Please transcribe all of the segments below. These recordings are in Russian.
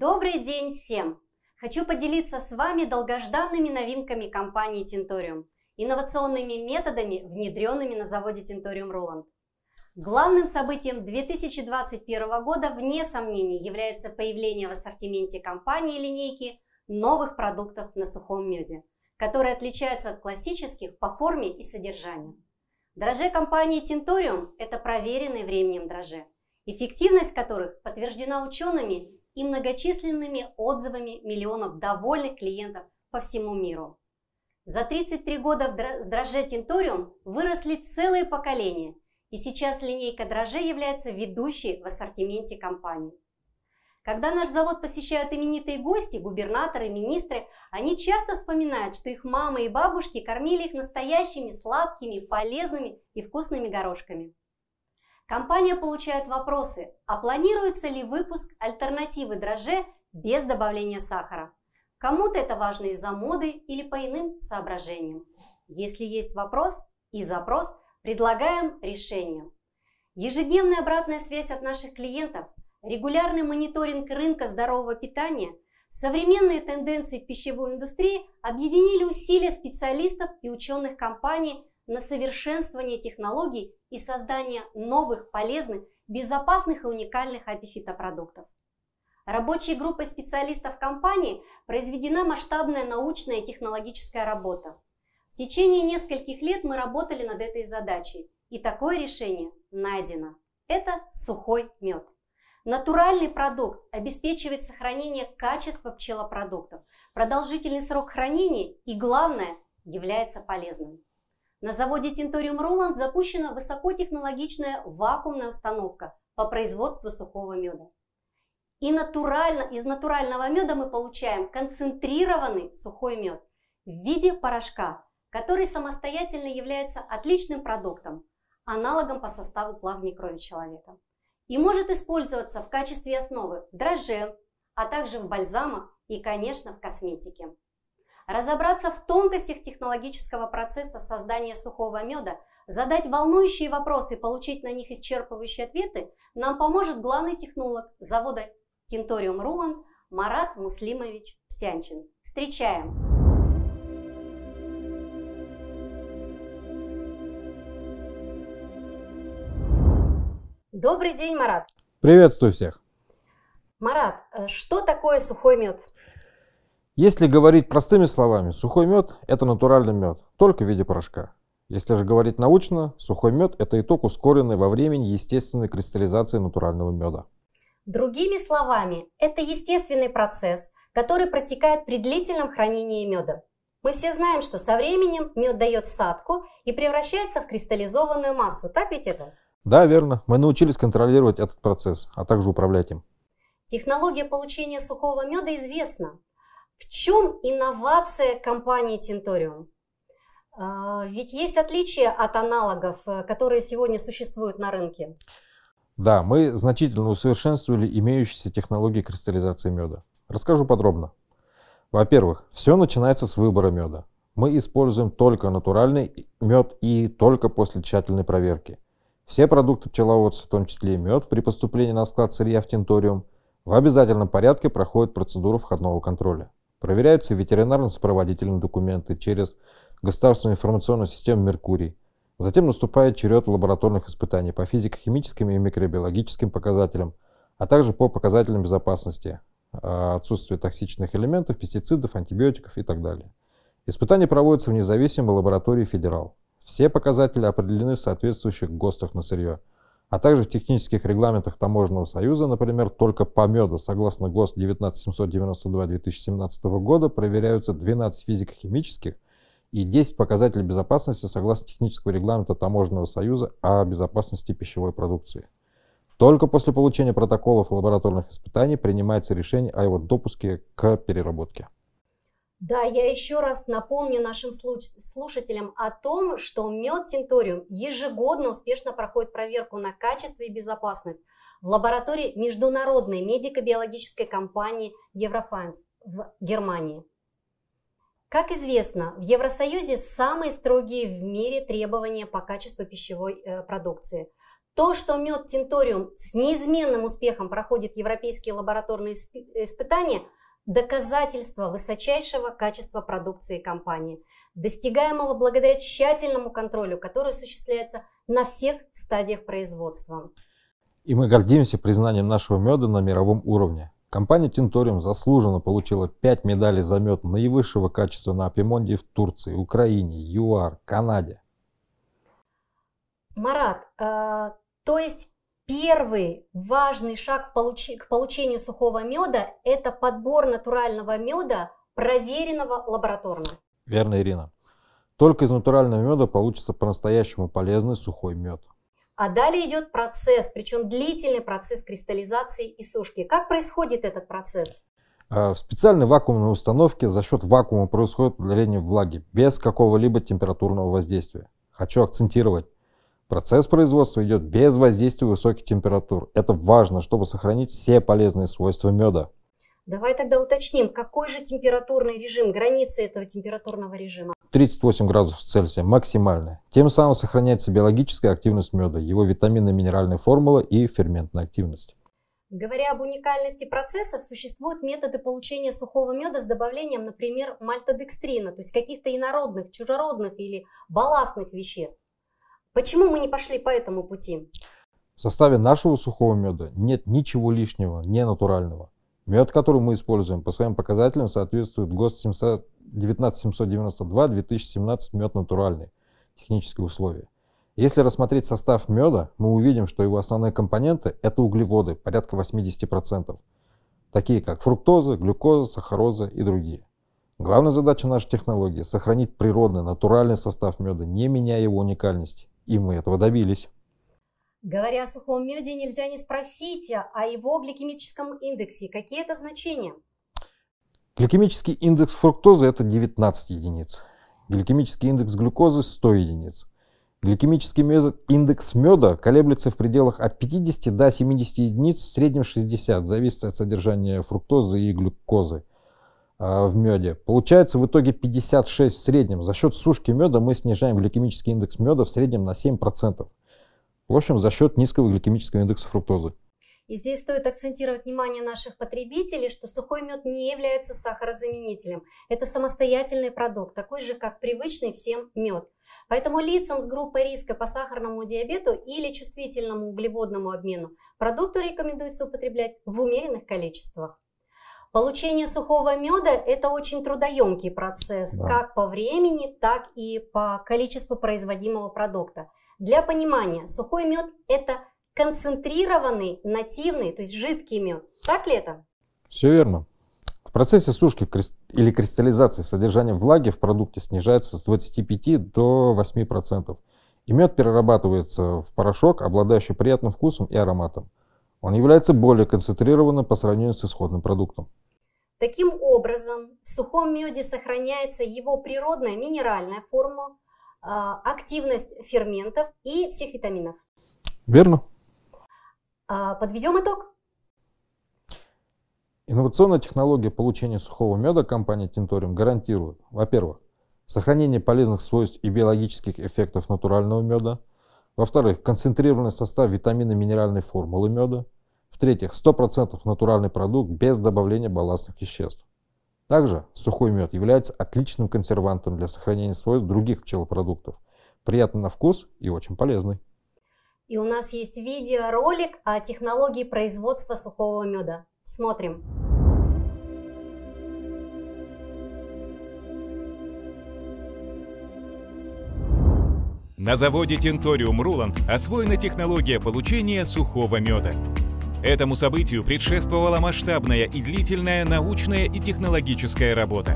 Добрый день всем! Хочу поделиться с вами долгожданными новинками компании Tintorium, инновационными методами, внедренными на заводе Tintorium Roland. Главным событием 2021 года, вне сомнений, является появление в ассортименте компании линейки новых продуктов на сухом меде, которые отличаются от классических по форме и содержанию. Дрожжи компании Tintorium – это проверенные временем дрожжи, эффективность которых подтверждена учеными и многочисленными отзывами миллионов довольных клиентов по всему миру. За 33 года с дрожже Тинториум выросли целые поколения, и сейчас линейка дрожжей является ведущей в ассортименте компании. Когда наш завод посещают именитые гости, губернаторы, министры, они часто вспоминают, что их мамы и бабушки кормили их настоящими сладкими, полезными и вкусными горошками. Компания получает вопросы, а планируется ли выпуск альтернативы дрожже без добавления сахара. Кому-то это важно из-за моды или по иным соображениям. Если есть вопрос и запрос, предлагаем решение. Ежедневная обратная связь от наших клиентов, регулярный мониторинг рынка здорового питания, современные тенденции в пищевой индустрии объединили усилия специалистов и ученых компаний на совершенствование технологий и создание новых, полезных, безопасных и уникальных апифитопродуктов. Рабочей группой специалистов компании произведена масштабная научная и технологическая работа. В течение нескольких лет мы работали над этой задачей, и такое решение найдено. Это сухой мед. Натуральный продукт обеспечивает сохранение качества пчелопродуктов, продолжительный срок хранения и, главное, является полезным. На заводе Tintorium Roland запущена высокотехнологичная вакуумная установка по производству сухого меда. И натурально, из натурального меда мы получаем концентрированный сухой мед в виде порошка, который самостоятельно является отличным продуктом, аналогом по составу плазмы крови человека. И может использоваться в качестве основы в дрожже, а также в бальзамах и, конечно, в косметике. Разобраться в тонкостях технологического процесса создания сухого меда, задать волнующие вопросы и получить на них исчерпывающие ответы нам поможет главный технолог завода Тинториум Руланд Марат Муслимович Псянчин. Встречаем! Добрый день, Марат! Приветствую всех! Марат, э, что такое сухой мед? Если говорить простыми словами, сухой мед – это натуральный мед, только в виде порошка. Если же говорить научно, сухой мед – это итог ускоренной во времени естественной кристаллизации натурального меда. Другими словами, это естественный процесс, который протекает при длительном хранении меда. Мы все знаем, что со временем мед дает садку и превращается в кристаллизованную массу. Так ведь это? Да, верно. Мы научились контролировать этот процесс, а также управлять им. Технология получения сухого меда известна. В чем инновация компании Tintorium? А, ведь есть отличия от аналогов, э, которые сегодня существуют на рынке. Да, мы значительно усовершенствовали имеющиеся технологии кристаллизации меда. Расскажу подробно. Во-первых, все начинается с выбора меда. Мы используем только натуральный мед и только после тщательной проверки. Все продукты пчеловодства, в том числе и мед, при поступлении на склад сырья в тинториум, в обязательном порядке проходят процедуру входного контроля. Проверяются ветеринарно-сопроводительные документы через государственную информационную систему «Меркурий». Затем наступает черед лабораторных испытаний по физико-химическим и микробиологическим показателям, а также по показателям безопасности, а, отсутствие токсичных элементов, пестицидов, антибиотиков и так далее. Испытания проводятся в независимой лаборатории «Федерал». Все показатели определены в соответствующих ГОСТах на сырье – а также в технических регламентах Таможенного союза, например, только по меду, согласно ГОСТ 19792 2017 года, проверяются 12 физико-химических и 10 показателей безопасности согласно технического регламента Таможенного союза о безопасности пищевой продукции. Только после получения протоколов лабораторных испытаний принимается решение о его допуске к переработке. Да, я еще раз напомню нашим слушателям о том, что мед Тинториум ежегодно успешно проходит проверку на качество и безопасность в лаборатории международной медико-биологической компании Еврофайнс в Германии. Как известно, в Евросоюзе самые строгие в мире требования по качеству пищевой э, продукции. То, что мед Тинториум с неизменным успехом проходит европейские лабораторные испытания, доказательство высочайшего качества продукции компании, достигаемого благодаря тщательному контролю, который осуществляется на всех стадиях производства. И мы гордимся признанием нашего меда на мировом уровне. Компания Тинториум заслуженно получила 5 медалей за мед наивысшего качества на Апимонде в Турции, Украине, ЮАР, Канаде. Марат, э, то есть первый важный шаг к получению сухого меда – это подбор натурального меда, проверенного лабораторно. Верно, Ирина. Только из натурального меда получится по-настоящему полезный сухой мед. А далее идет процесс, причем длительный процесс кристаллизации и сушки. Как происходит этот процесс? А, в специальной вакуумной установке за счет вакуума происходит удаление влаги без какого-либо температурного воздействия. Хочу акцентировать, процесс производства идет без воздействия высоких температур. Это важно, чтобы сохранить все полезные свойства меда. Давай тогда уточним, какой же температурный режим, границы этого температурного режима? 38 градусов Цельсия максимальная. Тем самым сохраняется биологическая активность меда, его витаминно-минеральная формула и ферментная активность. Говоря об уникальности процессов, существуют методы получения сухого меда с добавлением, например, мальтодекстрина, то есть каких-то инородных, чужеродных или балластных веществ. Почему мы не пошли по этому пути? В составе нашего сухого меда нет ничего лишнего, не натурального. Мед, который мы используем, по своим показателям соответствует ГОСТ 19792-2017 мед натуральный. Технические условия. Если рассмотреть состав меда, мы увидим, что его основные компоненты – это углеводы, порядка 80%, такие как фруктоза, глюкоза, сахароза и другие. Главная задача нашей технологии – сохранить природный, натуральный состав меда, не меняя его уникальности. И мы этого добились. Говоря о сухом меде, нельзя не спросить о его гликемическом индексе. Какие это значения? Гликемический индекс фруктозы это 19 единиц. Гликемический индекс глюкозы 100 единиц. Гликемический индекс меда колеблется в пределах от 50 до 70 единиц, в среднем 60, зависит от содержания фруктозы и глюкозы в меде. Получается в итоге 56 в среднем. За счет сушки меда мы снижаем гликемический индекс меда в среднем на 7%. В общем, за счет низкого гликемического индекса фруктозы. И здесь стоит акцентировать внимание наших потребителей, что сухой мед не является сахарозаменителем. Это самостоятельный продукт, такой же, как привычный всем мед. Поэтому лицам с группой риска по сахарному диабету или чувствительному углеводному обмену продукту рекомендуется употреблять в умеренных количествах. Получение сухого меда – это очень трудоемкий процесс, да. как по времени, так и по количеству производимого продукта. Для понимания, сухой мед – это концентрированный, нативный, то есть жидкий мед. Так ли это? Все верно. В процессе сушки или кристаллизации содержание влаги в продукте снижается с 25 до 8%. И мед перерабатывается в порошок, обладающий приятным вкусом и ароматом. Он является более концентрированным по сравнению с исходным продуктом. Таким образом, в сухом меде сохраняется его природная минеральная форма, а, активность ферментов и всех витаминов. Верно. А, подведем итог. Инновационная технология получения сухого меда компании Тинториум гарантирует, во-первых, сохранение полезных свойств и биологических эффектов натурального меда, во-вторых, концентрированный состав витаминно-минеральной формулы меда, в-третьих, 100% натуральный продукт без добавления балластных веществ. Также сухой мед является отличным консервантом для сохранения свойств других пчелопродуктов. Приятный на вкус и очень полезный. И у нас есть видеоролик о технологии производства сухого меда. Смотрим. На заводе Тенториум Руланд освоена технология получения сухого меда. Этому событию предшествовала масштабная и длительная научная и технологическая работа.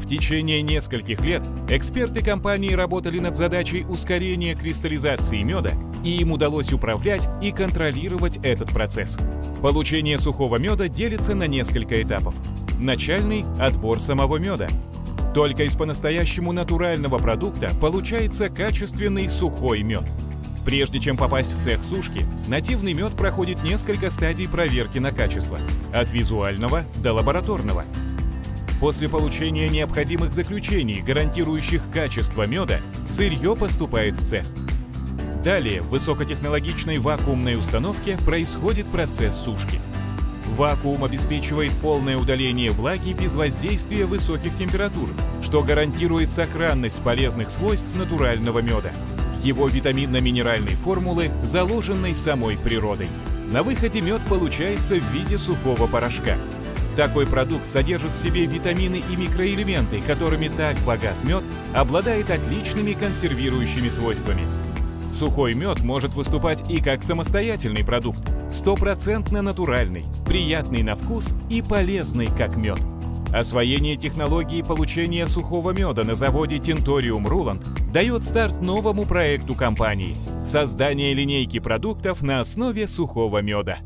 В течение нескольких лет эксперты компании работали над задачей ускорения кристаллизации меда, и им удалось управлять и контролировать этот процесс. Получение сухого меда делится на несколько этапов. Начальный – отбор самого меда. Только из по-настоящему натурального продукта получается качественный сухой мед – Прежде чем попасть в цех сушки, нативный мед проходит несколько стадий проверки на качество, от визуального до лабораторного. После получения необходимых заключений, гарантирующих качество меда, сырье поступает в цех. Далее в высокотехнологичной вакуумной установке происходит процесс сушки. Вакуум обеспечивает полное удаление влаги без воздействия высоких температур, что гарантирует сохранность полезных свойств натурального меда, его витаминно-минеральной формулы, заложенной самой природой. На выходе мед получается в виде сухого порошка. Такой продукт содержит в себе витамины и микроэлементы, которыми так богат мед, обладает отличными консервирующими свойствами. Сухой мед может выступать и как самостоятельный продукт, стопроцентно натуральный, приятный на вкус и полезный как мед. Освоение технологии получения сухого меда на заводе Tintorium Ruland дает старт новому проекту компании – создание линейки продуктов на основе сухого меда.